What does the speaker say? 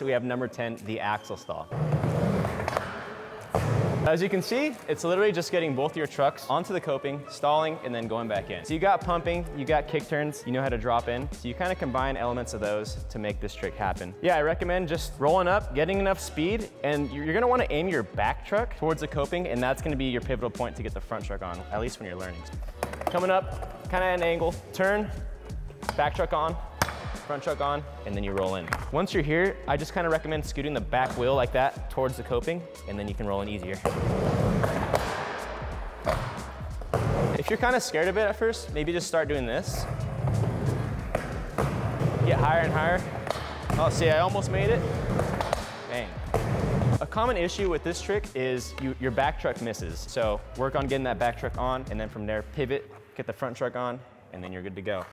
So we have number 10, the axle stall. As you can see, it's literally just getting both your trucks onto the coping, stalling, and then going back in. So you got pumping, you got kick turns, you know how to drop in. So you kind of combine elements of those to make this trick happen. Yeah, I recommend just rolling up, getting enough speed, and you're gonna wanna aim your back truck towards the coping, and that's gonna be your pivotal point to get the front truck on, at least when you're learning. Coming up, kind of an angle, turn, back truck on, front truck on, and then you roll in. Once you're here, I just kind of recommend scooting the back wheel like that towards the coping, and then you can roll in easier. If you're kind of scared of it at first, maybe just start doing this. Get higher and higher. Oh, see, I almost made it. Bang. A common issue with this trick is you, your back truck misses. So work on getting that back truck on, and then from there, pivot, get the front truck on, and then you're good to go.